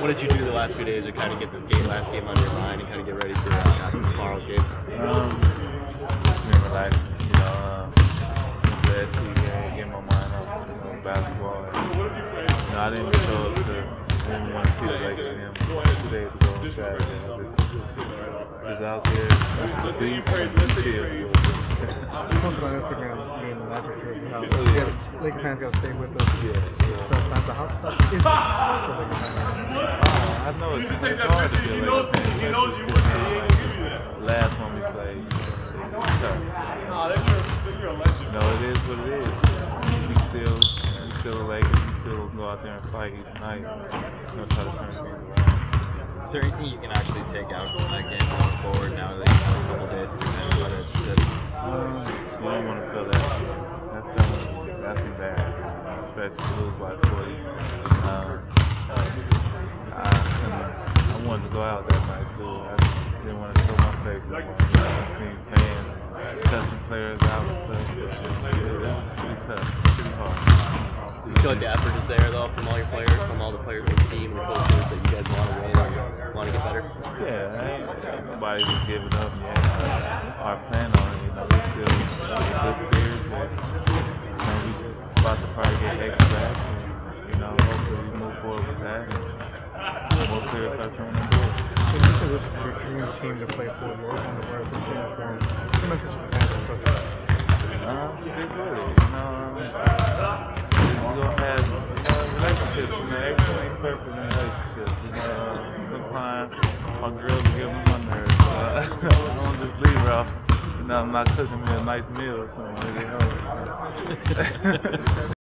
what did you do the last few days to kind of get this game, last game on your mind, and kind of get ready for uh, tomorrow's game? Um, just been relaxing, you know, uh, last weekend, get my mind off you know, basketball. And, you know, I didn't even show up to, didn't want to see the Lakers game two days ago on Saturday. Just, just out there. Let's see you praise the city. posted on Instagram, me and the Magic trip, how yeah, Laker fans gotta stay with us. Yeah, yeah. Tough times, but how tough is it for Laker fans? Uh, I know You it's, take it's that hard to picture. be He a knows. Lakers He knows you would. So he ain't gonna give you that. Last one we played, it was tough. Nah, that you're, that you're a legend. No, it is what it is. We still, we still a Lakers. We still go out there and fight each night. You know, try to turn the game around. Is there anything you can actually take out from that game going forward now that you have a couple days to kind of let it sit? Um, you don't want to feel that. That feeling, that's embarrassing, especially if you lose by 40. Um, I, I wanted to go out that night too. I didn't want to show my face. I seen fans cussing players out and stuff. It, was pretty tough, pretty hard. You feel like the effort is there though from all your players, from all the players on this team and the coaches that you guys want to win and want to get better? Yeah, ain't, ain't giving up yet. Our plan on it, you know, we still good spirits and you know, we just about to probably get X back and you know, hopefully we move forward with that and more players start coming on board. So you said this is your dream team to play for. You're on the board with uniform. What's the message to the fans and coaches? Uh, stick with you know. Um, you gonna have you know, relationships, you know, everything ain't perfect in relationships. You know, uh, sometimes my girls get on my nerves. Uh, I don't just leave her off. You know, I'm not cooking me a nice meal or something. Really helps.